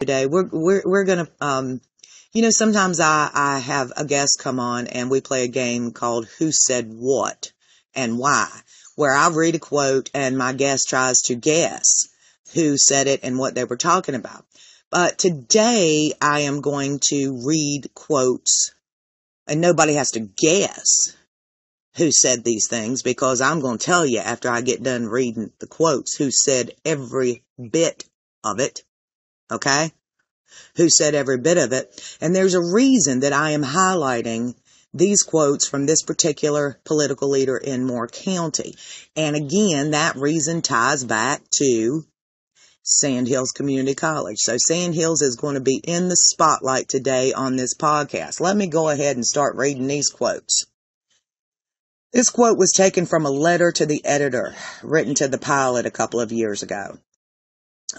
today. We're we're we're gonna um you know sometimes I I have a guest come on and we play a game called Who Said What and Why, where I read a quote and my guest tries to guess who said it and what they were talking about. But today I am going to read quotes and nobody has to guess who said these things because I'm going to tell you after I get done reading the quotes who said every bit of it. Okay? Who said every bit of it. And there's a reason that I am highlighting these quotes from this particular political leader in Moore County. And again, that reason ties back to Sandhills Community College. So Sandhills is going to be in the spotlight today on this podcast. Let me go ahead and start reading these quotes. This quote was taken from a letter to the editor written to the pilot a couple of years ago.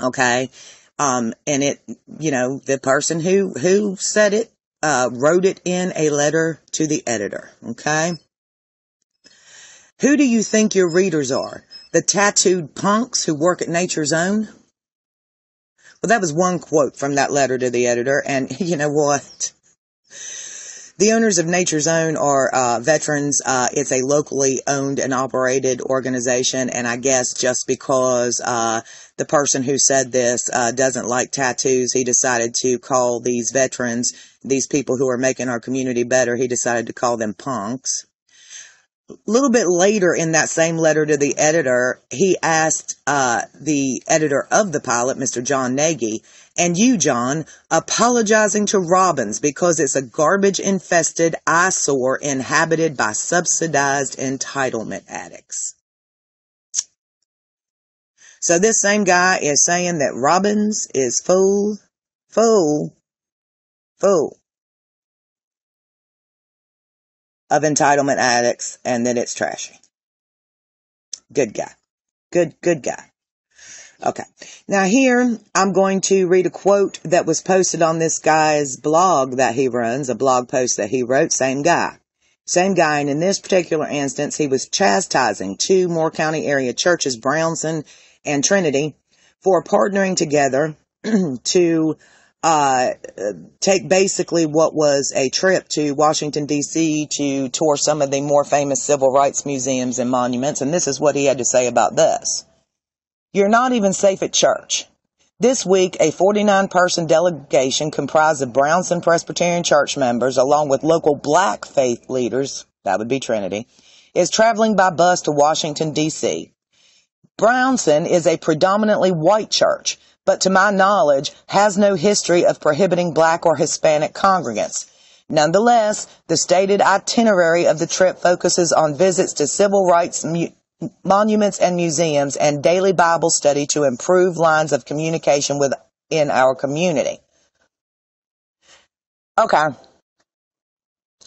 Okay. Um, and it, you know, the person who, who said it, uh, wrote it in a letter to the editor. Okay. Who do you think your readers are? The tattooed punks who work at Nature's Own? Well, that was one quote from that letter to the editor. And you know what? The owners of Nature's Own are uh, veterans. Uh, it's a locally owned and operated organization, and I guess just because uh, the person who said this uh, doesn't like tattoos, he decided to call these veterans, these people who are making our community better, he decided to call them punks. A little bit later in that same letter to the editor, he asked uh, the editor of the pilot, Mr. John Nagy, and you, John, apologizing to Robbins because it's a garbage infested eyesore inhabited by subsidized entitlement addicts. So this same guy is saying that Robbins is full, full, full of entitlement addicts and that it's trashy. Good guy. Good, good guy. Okay. Now here, I'm going to read a quote that was posted on this guy's blog that he runs, a blog post that he wrote, same guy. Same guy, and in this particular instance, he was chastising two Moore County area churches, Brownson and Trinity, for partnering together to uh, take basically what was a trip to Washington D.C. to tour some of the more famous civil rights museums and monuments, and this is what he had to say about this. You're not even safe at church. This week, a 49 person delegation comprised of Brownson Presbyterian Church members, along with local black faith leaders, that would be Trinity, is traveling by bus to Washington, D.C. Brownson is a predominantly white church, but to my knowledge has no history of prohibiting black or Hispanic congregants. Nonetheless, the stated itinerary of the trip focuses on visits to civil rights monuments and museums, and daily Bible study to improve lines of communication within our community. Okay.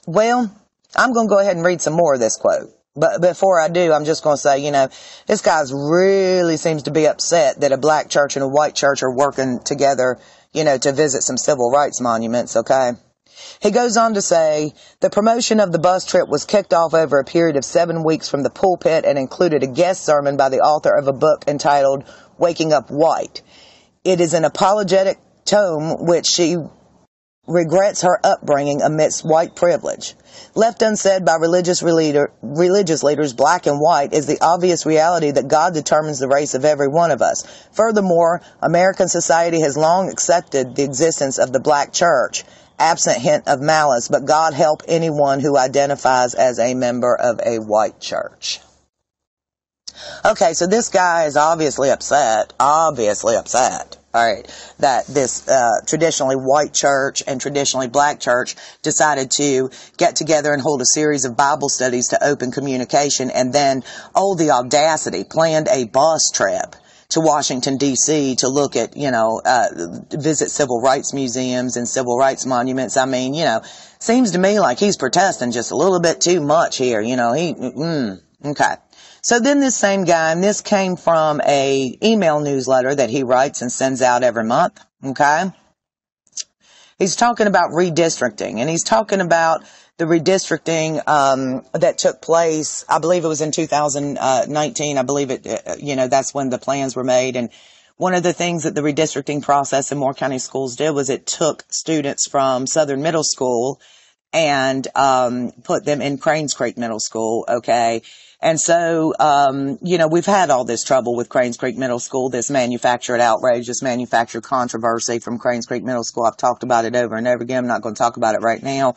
Well, I'm going to go ahead and read some more of this quote. But before I do, I'm just going to say, you know, this guy's really seems to be upset that a black church and a white church are working together, you know, to visit some civil rights monuments, okay? He goes on to say, the promotion of the bus trip was kicked off over a period of seven weeks from the pulpit and included a guest sermon by the author of a book entitled Waking Up White. It is an apologetic tome which she regrets her upbringing amidst white privilege. Left unsaid by religious, leader, religious leaders, black and white, is the obvious reality that God determines the race of every one of us. Furthermore, American society has long accepted the existence of the black church absent hint of malice, but God help anyone who identifies as a member of a white church. Okay, so this guy is obviously upset, obviously upset, alright, that this uh, traditionally white church and traditionally black church decided to get together and hold a series of Bible studies to open communication and then, oh, the audacity, planned a bus trip to Washington D.C. to look at, you know, uh, visit civil rights museums and civil rights monuments. I mean, you know, seems to me like he's protesting just a little bit too much here. You know, he, mm, okay. So then this same guy, and this came from a email newsletter that he writes and sends out every month. Okay. He's talking about redistricting and he's talking about the redistricting um, that took place. I believe it was in 2019. I believe it. Uh, you know, that's when the plans were made, and one of the things that the redistricting process in Moore County Schools did was it took students from Southern Middle School and um, put them in Cranes Creek Middle School. Okay. And so, um, you know, we've had all this trouble with Cranes Creek Middle School, this manufactured outrage, this manufactured controversy from Cranes Creek Middle School. I've talked about it over and over again. I'm not going to talk about it right now.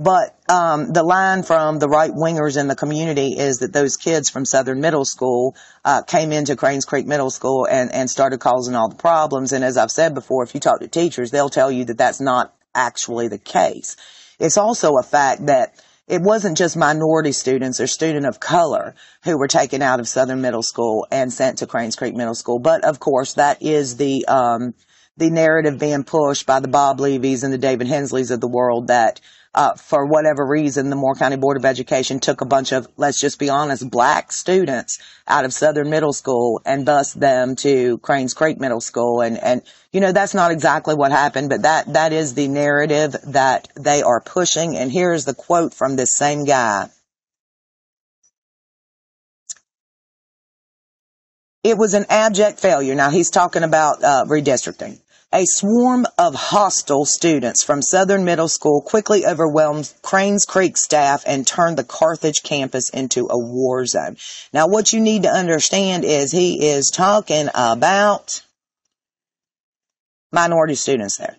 But um, the line from the right wingers in the community is that those kids from Southern Middle School uh, came into Cranes Creek Middle School and, and started causing all the problems. And as I've said before, if you talk to teachers, they'll tell you that that's not actually the case. It's also a fact that it wasn't just minority students or student of color who were taken out of Southern Middle School and sent to Cranes Creek Middle School. But of course, that is the, um, the narrative being pushed by the Bob Levy's and the David Hensleys of the world that uh, for whatever reason, the Moore County Board of Education took a bunch of, let's just be honest, black students out of Southern Middle School and bused them to Cranes Creek Middle School. And, and, you know, that's not exactly what happened, but that, that is the narrative that they are pushing. And here's the quote from this same guy. It was an abject failure. Now he's talking about uh, redistricting. A swarm of hostile students from Southern Middle School quickly overwhelmed Cranes Creek staff and turned the Carthage campus into a war zone. Now, what you need to understand is he is talking about minority students there.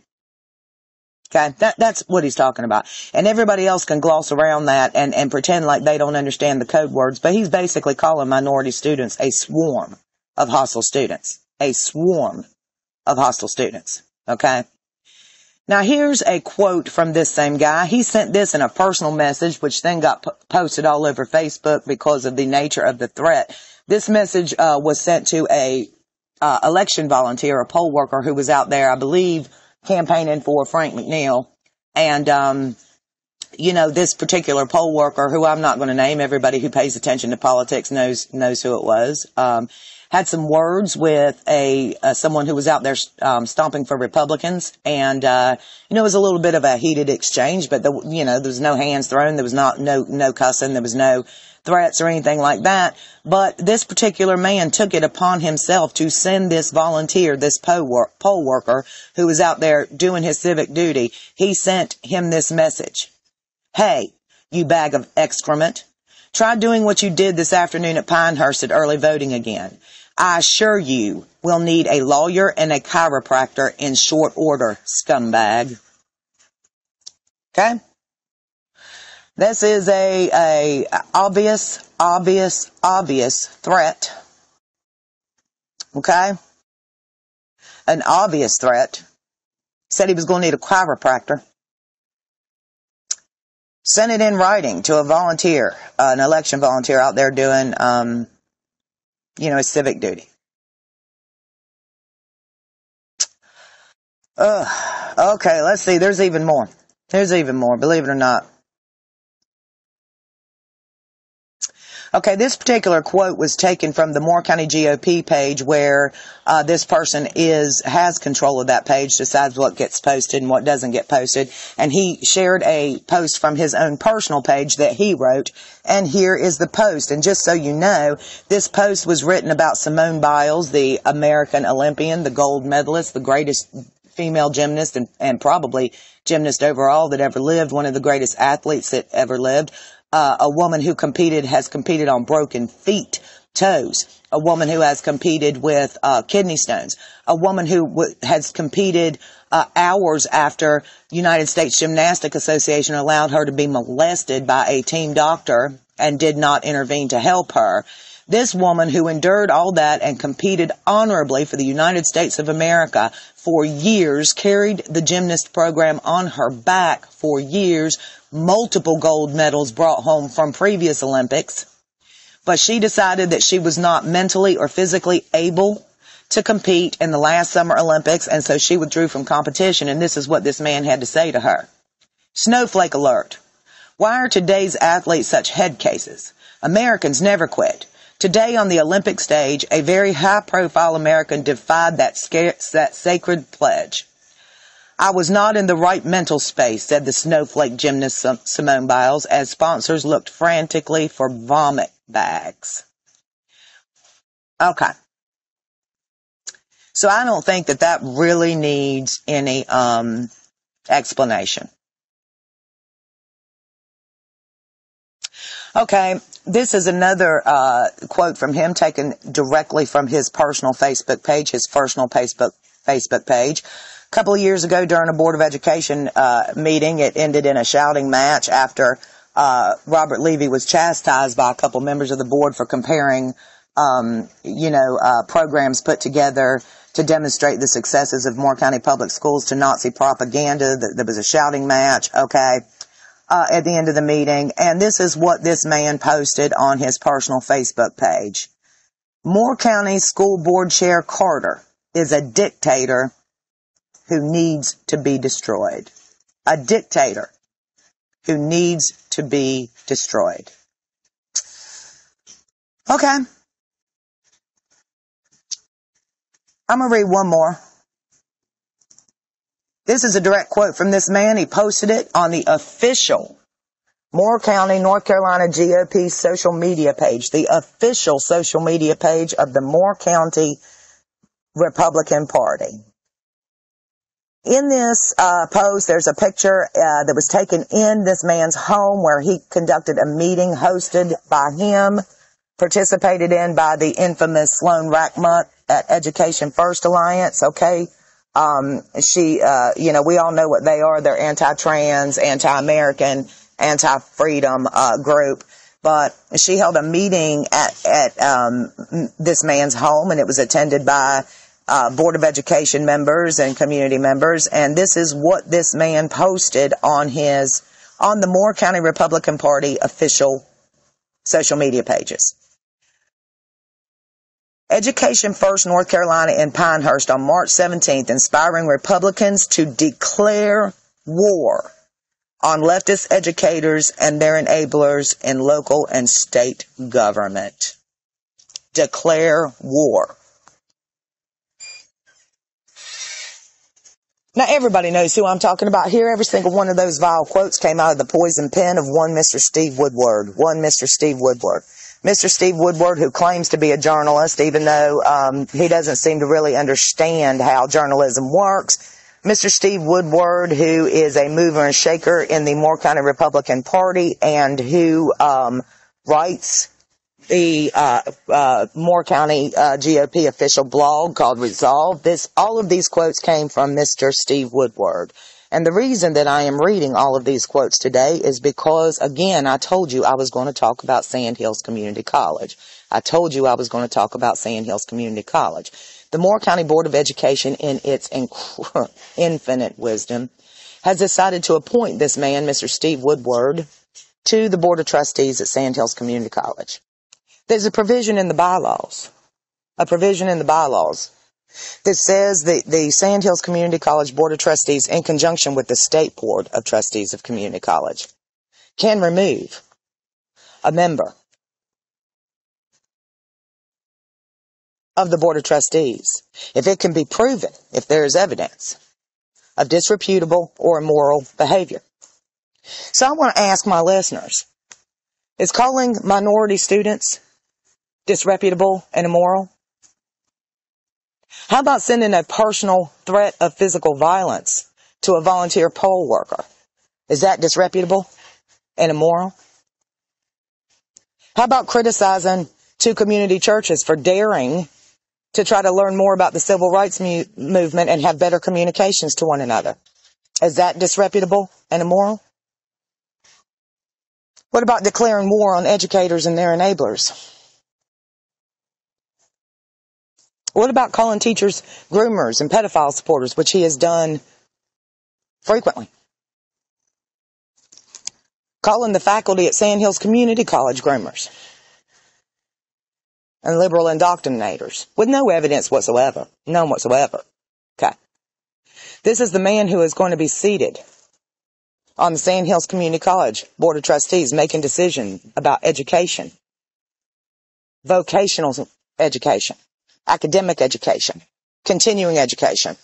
Okay, that, that's what he's talking about. And everybody else can gloss around that and, and pretend like they don't understand the code words, but he's basically calling minority students a swarm of hostile students. A swarm of hostile students. Okay. Now here's a quote from this same guy. He sent this in a personal message, which then got p- posted all over Facebook because of the nature of the threat. This message uh, was sent to a uh, election volunteer, a poll worker who was out there, I believe, campaigning for Frank McNeill. And, um, you know, this particular poll worker, who I'm not going to name, everybody who pays attention to politics knows knows who it was. Um, had some words with a uh, someone who was out there um, stomping for Republicans, and uh, you know it was a little bit of a heated exchange, but the, you know there was no hands thrown, there was not no no cussing, there was no threats or anything like that. But this particular man took it upon himself to send this volunteer, this poll, poll worker who was out there doing his civic duty. He sent him this message: "Hey, you bag of excrement." Try doing what you did this afternoon at Pinehurst at early voting again. I assure you we'll need a lawyer and a chiropractor in short order, scumbag. Okay? This is a, a obvious, obvious, obvious threat. Okay? An obvious threat. Said he was going to need a chiropractor. Sent it in writing to a volunteer, uh, an election volunteer out there doing, um, you know, civic duty. Okay, let's see. There's even more. There's even more, believe it or not. Okay, this particular quote was taken from the Moore County GOP page where uh, this person is has control of that page, decides what gets posted and what doesn't get posted. And he shared a post from his own personal page that he wrote. And here is the post. And just so you know, this post was written about Simone Biles, the American Olympian, the gold medalist, the greatest female gymnast and, and probably gymnast overall that ever lived, one of the greatest athletes that ever lived uh, a woman who competed has competed on broken feet, toes, a woman who has competed with uh, kidney stones, a woman who w- has competed uh, hours after United States Gymnastic Association allowed her to be molested by a team doctor and did not intervene to help her. This woman who endured all that and competed honorably for the United States of America for years, carried the gymnast program on her back for years, multiple gold medals brought home from previous Olympics, but she decided that she was not mentally or physically able to compete in the last summer Olympics, and so she withdrew from competition, and this is what this man had to say to her. Snowflake alert. Why are today's athletes such head cases? Americans never quit. Today on the Olympic stage, a very high profile American defied that, that sacred pledge. I was not in the right mental space, said the snowflake gymnast Simone Biles, as sponsors looked frantically for vomit bags. Okay. So I don't think that that really needs any um, explanation. Okay, this is another uh, quote from him taken directly from his personal Facebook page, his personal Facebook Facebook page. A couple of years ago, during a Board of Education uh, meeting, it ended in a shouting match after uh, Robert Levy was chastised by a couple members of the board for comparing, um, you know, uh, programs put together to demonstrate the successes of Moore County Public Schools to Nazi propaganda. There was a shouting match. Okay uh, at the end of the meeting, and this is what this man posted on his personal Facebook page. Moore County School Board Chair Carter is a dictator who needs to be destroyed. A dictator who needs to be destroyed. Okay. I'm going to read one more. This is a direct quote from this man. He posted it on the official Moore County, North Carolina GOP social media page, the official social media page of the Moore County Republican Party. In this uh, post, there's a picture uh, that was taken in this man's home where he conducted a meeting hosted by him, participated in by the infamous Sloan Rachmuth at Education First Alliance. Okay, um, she, uh, you know, we all know what they are. They're anti-trans, anti-American, anti-freedom, uh, group. But she held a meeting at, at, um, this man's home and it was attended by, uh, Board of Education members and community members. And this is what this man posted on his, on the Moore County Republican Party official social media pages. Education First North Carolina in Pinehurst on March 17th, inspiring Republicans to declare war on leftist educators and their enablers in local and state government. Declare war. Now everybody knows who I'm talking about here. Every single one of those vile quotes came out of the poison pen of one Mr. Steve Woodward. One Mr. Steve Woodward. Mr. Steve Woodward, who claims to be a journalist, even though um, he doesn't seem to really understand how journalism works. Mr. Steve Woodward, who is a mover and shaker in the Moore County Republican Party and who um, writes the uh, uh, Moore County uh, GOP official blog called Resolve. This all of these quotes came from Mr. Steve Woodward. And the reason that I am reading all of these quotes today is because, again, I told you I was going to talk about Sandhills Community College. I told you I was going to talk about Sandhills Community College. The Moore County Board of Education, in its inc- infinite wisdom, has decided to appoint this man, Mr. Steve Woodward, to the Board of Trustees at Sandhills Community College. There's a provision in the bylaws, a provision in the bylaws that says that the Sandhills Community College Board of Trustees, in conjunction with the State Board of Trustees of Community College, can remove a member of the Board of Trustees if it can be proven, if there is evidence of disreputable or immoral behavior. So I want to ask my listeners, is calling minority students disreputable and immoral? How about sending a personal threat of physical violence to a volunteer poll worker? Is that disreputable and immoral? How about criticizing two community churches for daring to try to learn more about the civil rights mu- movement and have better communications to one another? Is that disreputable and immoral? What about declaring war on educators and their enablers? What about calling teachers groomers and pedophile supporters, which he has done frequently? Calling the faculty at Sandhills Community College groomers and liberal indoctrinators with no evidence whatsoever. None whatsoever. Okay. This is the man who is going to be seated on the Sandhills Community College Board of Trustees making decisions about education, vocational education academic education, continuing education.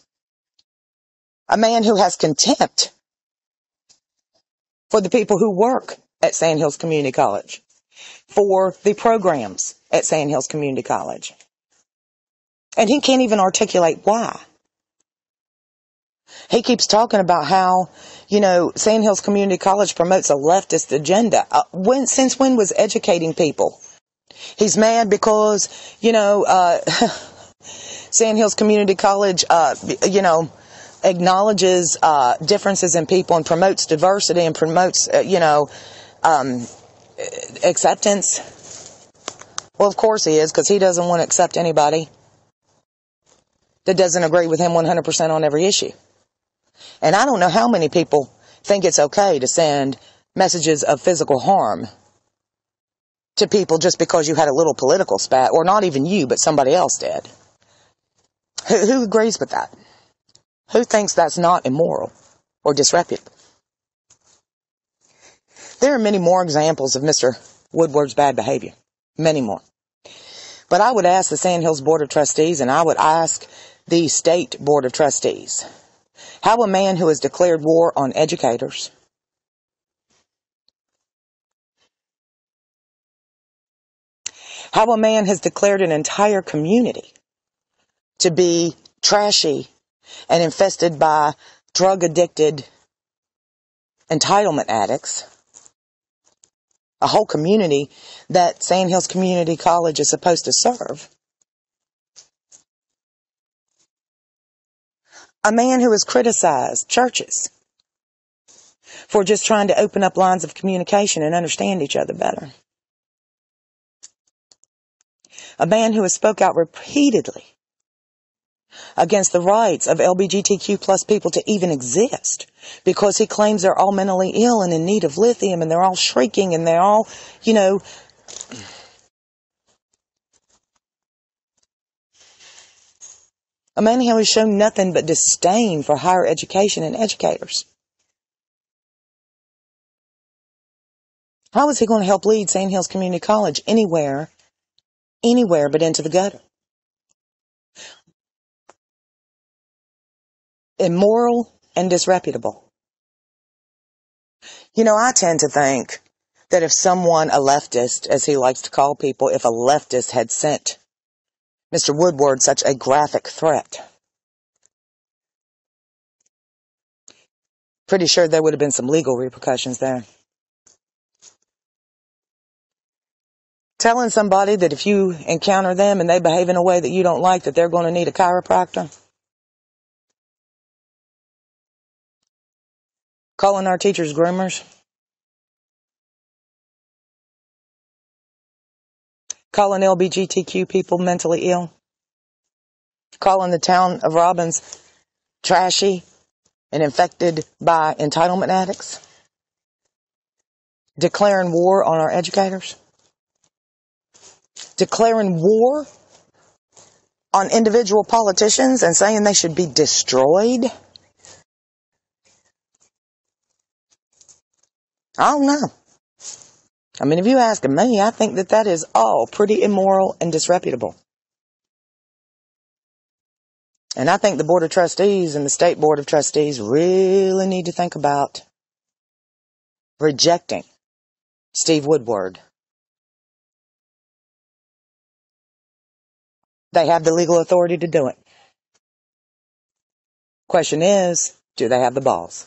A man who has contempt for the people who work at Sandhills Community College, for the programs at Sandhills Community College. And he can't even articulate why. He keeps talking about how, you know, Sandhills Community College promotes a leftist agenda. Uh, when, since when was educating people? He's mad because, you know, uh, Sandhills Community College, uh, you know, acknowledges uh, differences in people and promotes diversity and promotes, uh, you know, um, acceptance. Well, of course he is, because he doesn't want to accept anybody that doesn't agree with him 100% on every issue. And I don't know how many people think it's okay to send messages of physical harm to people just because you had a little political spat, or not even you, but somebody else did. Who, who agrees with that? Who thinks that's not immoral or disreputable? There are many more examples of Mr. Woodward's bad behavior. Many more. But I would ask the Sandhills Board of Trustees and I would ask the State Board of Trustees how a man who has declared war on educators how a man has declared an entire community to be trashy and infested by drug addicted entitlement addicts a whole community that Sandhills Community College is supposed to serve. A man who has criticized churches for just trying to open up lines of communication and understand each other better. A man who has spoke out repeatedly against the rights of LBGTQ plus people to even exist because he claims they're all mentally ill and in need of lithium and they're all shrieking and they're all, you know, a man who has shown nothing but disdain for higher education and educators. How is he going to help lead Sandhills Community College anywhere, anywhere but into the gutter? immoral and disreputable. You know, I tend to think that if someone, a leftist, as he likes to call people, if a leftist had sent Mr. Woodward such a graphic threat, pretty sure there would have been some legal repercussions there. Telling somebody that if you encounter them and they behave in a way that you don't like, that they're going to need a chiropractor. Calling our teachers groomers. Calling LBGTQ people mentally ill. Calling the town of Robbins trashy and infected by entitlement addicts. Declaring war on our educators. Declaring war on individual politicians and saying they should be destroyed. I don't know. I mean, if you ask me, I think that that is all pretty immoral and disreputable. And I think the Board of Trustees and the State Board of Trustees really need to think about rejecting Steve Woodward. They have the legal authority to do it. Question is, do they have the balls?